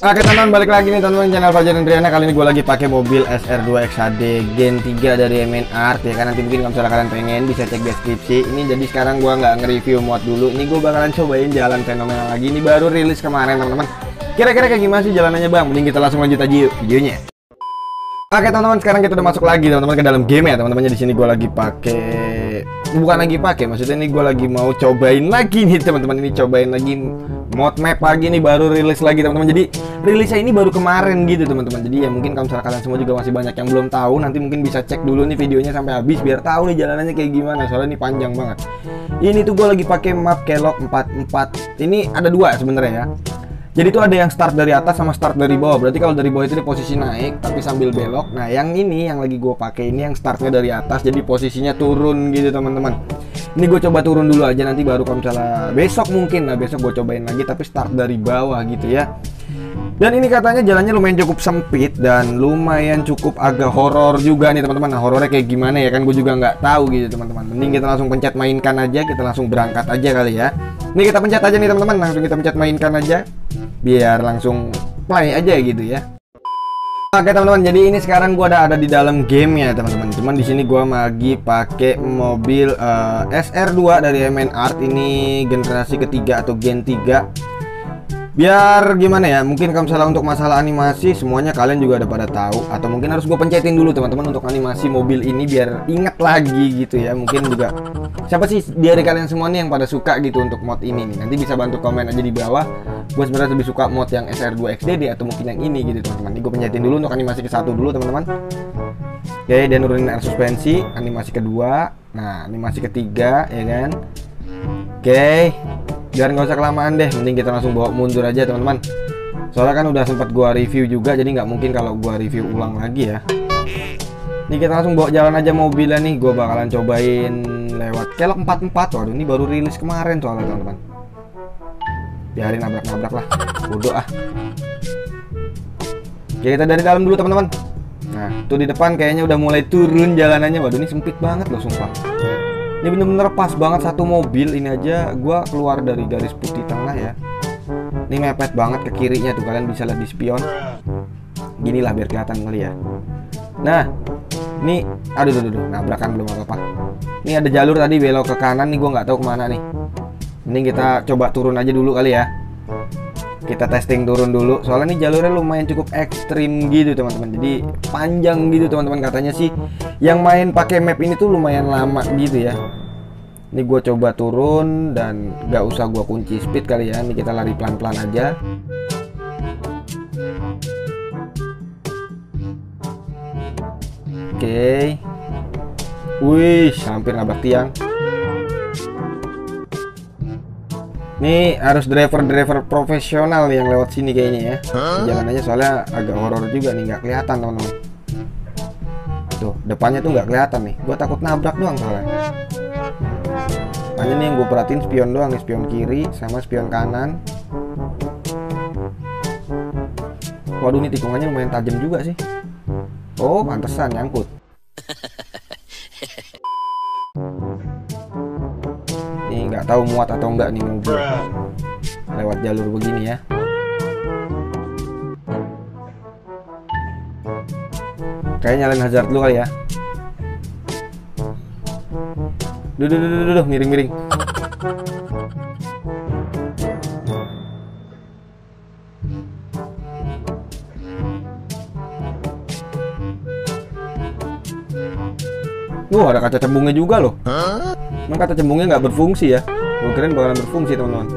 Oke teman-teman balik lagi nih teman-teman channel Fajar Indriana kali ini gue lagi pakai mobil SR2 XHD Gen 3 dari MN Art ya kan? Nanti mungkin kalau misalnya kalian pengen bisa cek deskripsi. Ini jadi sekarang gue nggak nge-review mod dulu. Ini gue bakalan cobain jalan fenomenal lagi. Ini baru rilis kemarin teman-teman. Kira-kira kayak gimana sih jalanannya bang? Mending kita langsung lanjut aja yuk videonya Oke teman-teman sekarang kita udah masuk lagi teman-teman ke dalam game ya. Teman-teman di sini gue lagi pakai bukan lagi pakai maksudnya ini gue lagi mau cobain lagi nih teman-teman. Ini cobain lagi mod map lagi nih baru rilis lagi teman-teman. Jadi rilisnya ini baru kemarin gitu teman-teman. Jadi ya mungkin kalau misalnya kalian semua juga masih banyak yang belum tahu nanti mungkin bisa cek dulu nih videonya sampai habis biar tahu nih jalanannya kayak gimana. Soalnya ini panjang banget. Ini tuh gue lagi pakai map kelok 44 ini ada dua sebenarnya ya jadi itu ada yang start dari atas sama start dari bawah. Berarti kalau dari bawah itu di posisi naik tapi sambil belok. Nah, yang ini yang lagi gue pakai ini yang startnya dari atas jadi posisinya turun gitu teman-teman. Ini gue coba turun dulu aja nanti baru kalau misalnya besok mungkin lah besok gue cobain lagi tapi start dari bawah gitu ya. Dan ini katanya jalannya lumayan cukup sempit dan lumayan cukup agak horor juga nih teman-teman. Nah horornya kayak gimana ya kan gue juga nggak tahu gitu teman-teman. Mending kita langsung pencet mainkan aja, kita langsung berangkat aja kali ya. Ini kita pencet aja nih teman-teman, langsung kita pencet mainkan aja, biar langsung play aja gitu ya. Oke teman-teman, jadi ini sekarang gua ada ada di dalam game ya teman-teman. Cuman di sini gua lagi pakai mobil uh, eh, SR2 dari MN Art ini generasi ketiga atau Gen 3 biar gimana ya mungkin kalau misalnya untuk masalah animasi semuanya kalian juga udah pada tahu. Atau mungkin harus gue pencetin dulu teman-teman untuk animasi mobil ini biar inget lagi gitu ya. Mungkin juga siapa sih dari kalian semua nih yang pada suka gitu untuk mod ini nih? Nanti bisa bantu komen aja di bawah gue sebenarnya lebih suka mod yang SR2 XDD atau mungkin yang ini gitu teman-teman. Ini gue pencetin dulu untuk animasi ke satu dulu teman-teman. Oke dan nurunin air suspensi animasi kedua. Nah animasi ketiga ya kan? Oke biar nggak usah kelamaan deh. Mending kita langsung bawa mundur aja teman-teman. Soalnya kan udah sempat gua review juga jadi nggak mungkin kalau gua review ulang lagi ya. Ini kita langsung bawa jalan aja mobilnya nih. Gua bakalan cobain lewat kelok 44 waduh ini baru rilis kemarin soalnya teman-teman biarin nabrak-nabrak lah. Bodoh ah. Oke kita dari dalam dulu teman-teman. Nah tuh di depan kayaknya udah mulai turun jalanannya. Waduh ini sempit banget loh sumpah. Ini bener-bener pas banget satu mobil ini aja. Gue keluar dari garis putih tengah ya. Ini mepet banget ke kirinya tuh. Kalian bisa lihat di spion. Gini lah biar kelihatan kali ya. Nah ini aduh aduh aduh nabrakan belum apa-apa. Ini ada jalur tadi belok ke kanan nih. Gue nggak tahu ke mana nih ini kita coba turun aja dulu kali ya. Kita testing turun dulu. Soalnya ini jalurnya lumayan cukup ekstrim gitu teman-teman. Jadi panjang gitu teman-teman. Katanya sih yang main pakai map ini tuh lumayan lama gitu ya. Ini gue coba turun dan gak usah gue kunci speed kali ya. Ini kita lari pelan-pelan aja. Oke. Okay. wih hampir nabrak tiang Ini harus driver-driver profesional yang lewat sini kayaknya ya. Jalanannya soalnya agak horor juga nih, nggak kelihatan teman-teman. Tuh, depannya tuh nggak kelihatan nih. Gue takut nabrak doang soalnya. Hanya nih yang gue perhatiin spion doang nih, spion kiri sama spion kanan. Waduh, ini tikungannya lumayan tajam juga sih. Oh, pantesan nyangkut. Tahu muat atau enggak nih mobil. Lewat jalur begini ya. Kayak nyalain hazard dulu kali ya. Duh duh duh duh, duh miring miring Wah, ada kaca cembungnya juga loh. Emang kata cembungnya nggak berfungsi ya? Gue keren bakalan berfungsi teman-teman.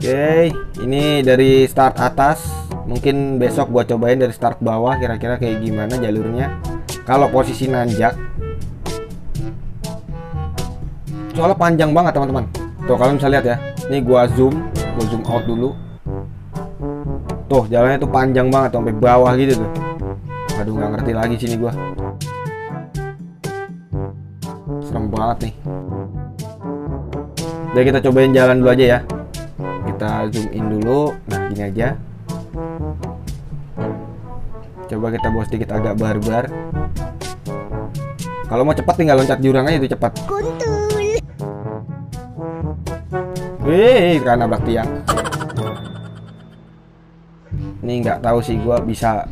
Oke, ini dari start atas. Mungkin besok gua cobain dari start bawah kira-kira kayak gimana jalurnya. Kalau posisi nanjak. Soalnya panjang banget teman-teman. Tuh kalian bisa lihat ya. Ini gua zoom, gua zoom out dulu. Tuh jalannya tuh panjang banget sampai bawah gitu tuh. Aduh nggak ngerti lagi sini gua serem banget nih Udah kita cobain jalan dulu aja ya. Kita zoom in dulu. Nah gini aja. Coba kita bawa sedikit agak barbar. Kalau mau cepat tinggal loncat jurang aja itu cepat. Kuntul. Wih karena nabrak tiang ini nggak tahu sih gua bisa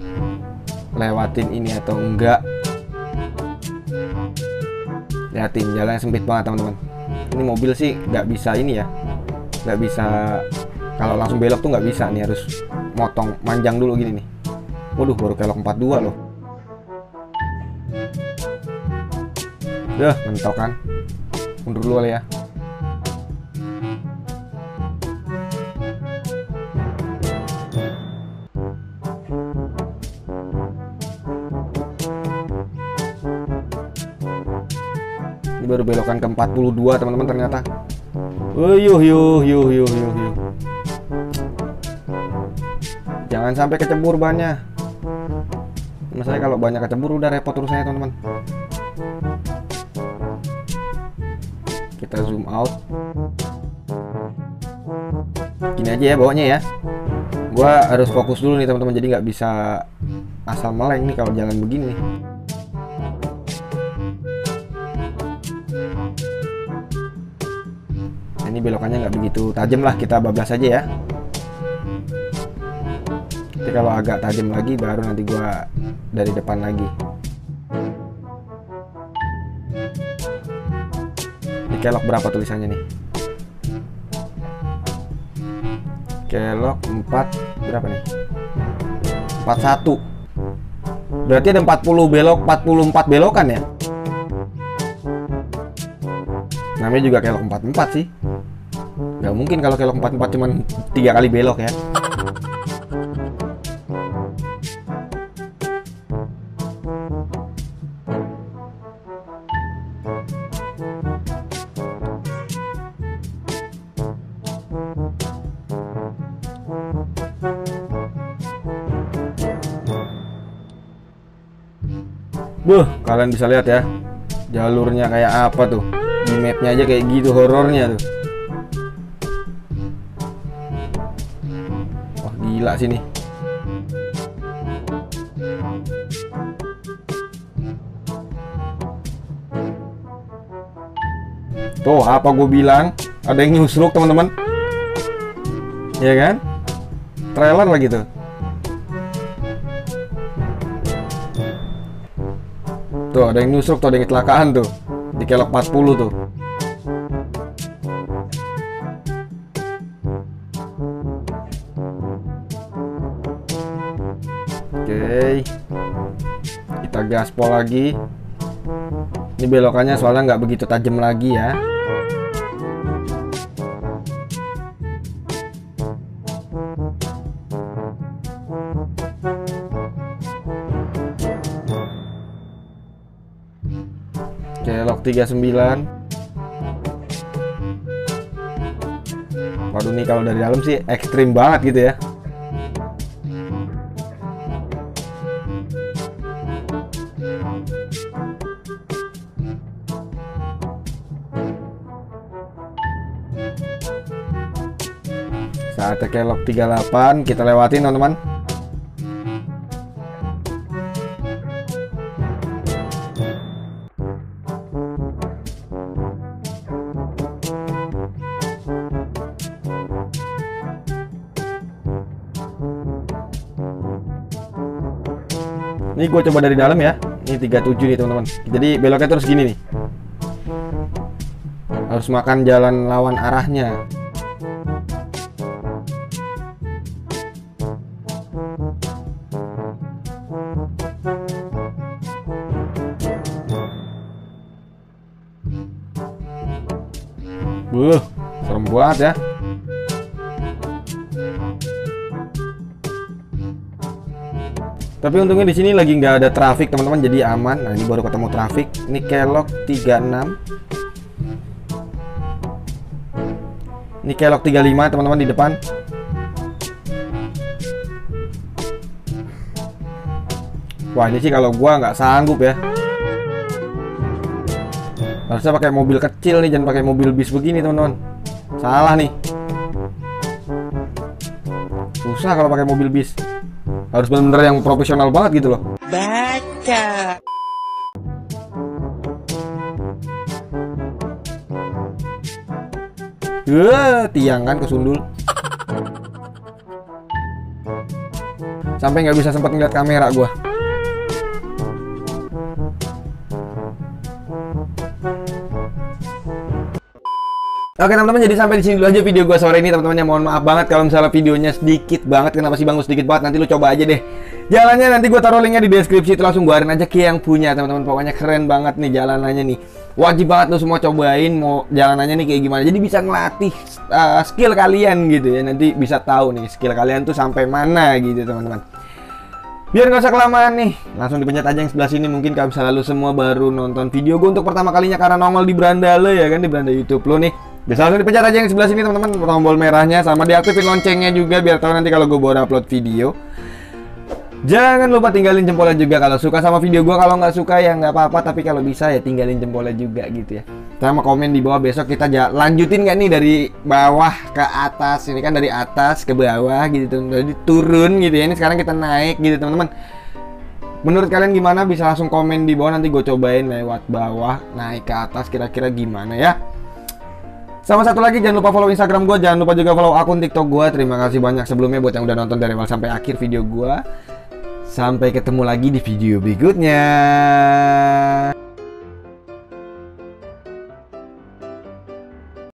lewatin ini atau enggak. Liatin jalannya sempit banget teman-teman ini mobil sih nggak bisa ini ya. Nggak bisa kalau langsung belok tuh nggak bisa nih harus motong manjang dulu gini nih. Waduh baru kelok 42 loh. Duh, mentok kan. Mundur dulu ya baru belokan ke 42 teman-teman ternyata. Uh, yuh yuh yuh yuh yuh yuh. Jangan sampai kecebur bannya. Masalahnya kalau banyak kecebur udah repot urusannya teman-teman. Kita zoom out. Gini aja ya bawanya ya. Gua harus fokus dulu nih teman-teman. Jadi nggak bisa asal meleng nih kalau jalan begini Ini belokannya nggak begitu tajam lah kita bablas aja ya. Tapi kalau agak tajam lagi baru nanti gua dari depan lagi. Ini kelok berapa tulisannya nih? Kelok 4 berapa nih? 41 berarti ada 40 belok 44 belokan ya? Namanya juga kelok 44 sih nggak mungkin kalau kelok 44 cuman tiga kali belok ya. Buh, kalian bisa lihat ya jalurnya kayak apa tuh? Di mapnya aja kayak gitu horornya tuh gila sih nih tuh apa gue bilang? Ada yang nyusruk teman-teman. Ya kan? Trailer lagi tuh. Tuh ada yang nusuk tuh, ada yang kecelakaan tuh. Di kelok 40 tuh Oke Kita gaspol lagi. Ini belokannya soalnya nggak begitu tajam lagi ya. Kelok 39 Waduh nih kalau dari dalam sih ekstrim banget gitu ya Saatnya kelok 38 kita lewatin teman-teman Ini gue coba dari dalam ya. Ini 37 nih teman-teman. Jadi beloknya terus gini nih. Harus makan jalan lawan arahnya. Banget ya. Tapi untungnya di sini lagi nggak ada traffic teman-teman jadi aman. Nah ini baru ketemu traffic. Ini kelok 36. Ini kelok 35 teman-teman di depan. Wah ini sih kalau gua nggak sanggup ya. Harusnya pakai mobil kecil nih, jangan pakai mobil bis begini teman-teman. Salah nih. Susah kalau pakai mobil bis harus benar-benar yang profesional banget gitu loh Baca. Eh, tiang kan kesundul sampai nggak bisa sempat ngeliat kamera gue. Oke teman-teman jadi sampai di sini dulu aja video gue sore ini teman-teman. Yang mohon maaf banget kalau misalnya videonya sedikit banget. Kenapa sih bang sedikit banget? Nanti lu coba aja deh. Jalannya nanti gue taruh linknya di deskripsi itu langsung gue aja ke yang punya teman-teman. Pokoknya keren banget nih jalanannya nih. Wajib banget lu semua cobain mau jalanannya nih kayak gimana. Jadi bisa ngelatih uh, skill kalian gitu ya. Nanti bisa tahu nih skill kalian tuh sampai mana gitu teman-teman. Biar nggak usah kelamaan nih langsung dipencet aja yang sebelah sini. Mungkin kalau misalnya lu semua baru nonton video gue untuk pertama kalinya karena nongol di beranda lo ya kan di beranda YouTube lo nih bisa langsung dipencet aja yang sebelah sini teman-teman tombol merahnya sama diaktifin loncengnya juga biar tahu nanti kalau gue baru upload video. Jangan lupa tinggalin jempolnya juga kalau suka sama video gue kalau nggak suka ya nggak apa-apa tapi kalau bisa ya tinggalin jempolnya juga gitu ya. Sama komen di bawah besok kita lanjutin nggak nih dari bawah ke atas ini kan dari atas ke bawah gitu jadi turun gitu ya ini sekarang kita naik gitu teman-teman. Menurut kalian gimana? Bisa langsung komen di bawah nanti gue cobain lewat bawah naik ke atas kira-kira gimana ya. Sama satu lagi jangan lupa follow Instagram gue, jangan lupa juga follow akun TikTok gue. Terima kasih banyak sebelumnya buat yang udah nonton dari awal sampai akhir video gue. Sampai ketemu lagi di video berikutnya.